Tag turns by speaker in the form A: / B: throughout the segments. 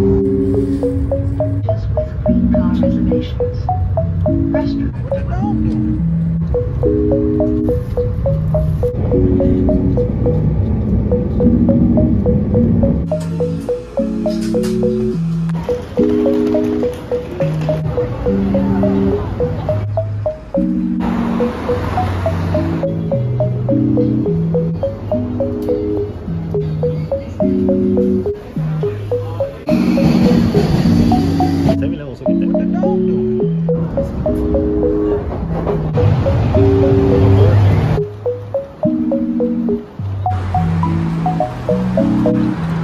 A: with green car reservations. Restaurant.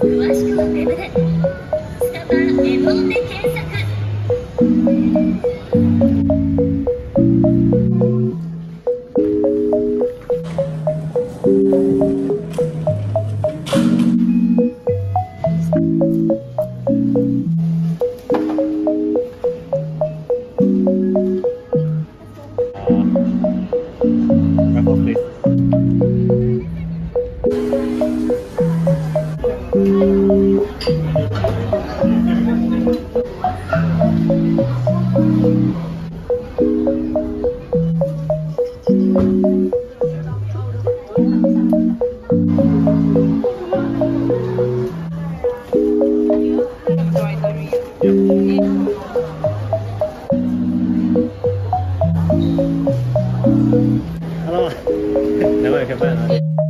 B: 詳
C: しくはウェブで。スタバ、エボーネ検索
B: Hello. Hello, các bạn.